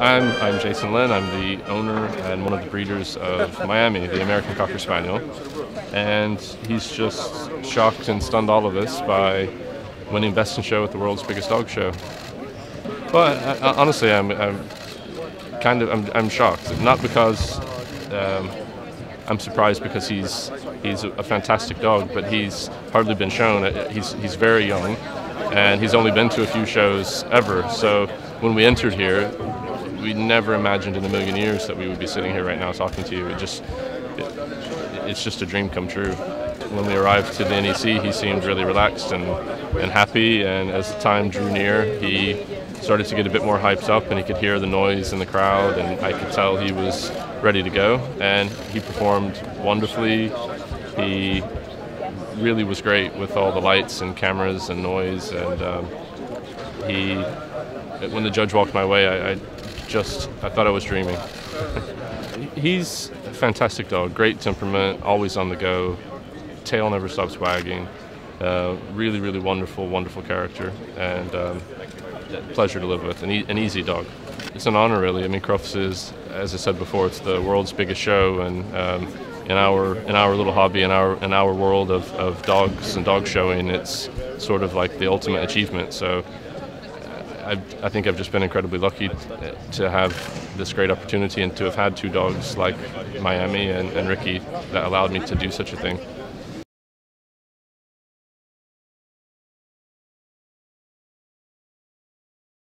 I'm, I'm Jason Lynn. I'm the owner and one of the breeders of Miami, the American Cocker Spaniel. And he's just shocked and stunned all of us by winning Best in Show at the world's biggest dog show. But uh, honestly, I'm, I'm, kind of I'm, I'm shocked. Not because um, I'm surprised because he's he's a fantastic dog, but he's hardly been shown. He's he's very young, and he's only been to a few shows ever. So when we entered here, we never imagined in a million years that we would be sitting here right now talking to you. It just, it, it's just a dream come true. When we arrived to the NEC, he seemed really relaxed and, and happy, and as the time drew near, he started to get a bit more hyped up, and he could hear the noise in the crowd, and I could tell he was ready to go, and he performed wonderfully. He really was great with all the lights and cameras and noise, and um, he, when the judge walked my way, I, I just I thought I was dreaming. He's a fantastic dog, great temperament, always on the go, tail never stops wagging. Uh, really, really wonderful, wonderful character, and um, pleasure to live with. An, e- an, easy dog. It's an honor, really. I mean, Crufts is, as I said before, it's the world's biggest show, and um, in our in our little hobby, in our in our world of, of dogs and dog showing, it's sort of like the ultimate achievement. So I, I think I've just been incredibly lucky to have this great opportunity and to have had two dogs like Miami and, and Ricky that allowed me to do such a thing.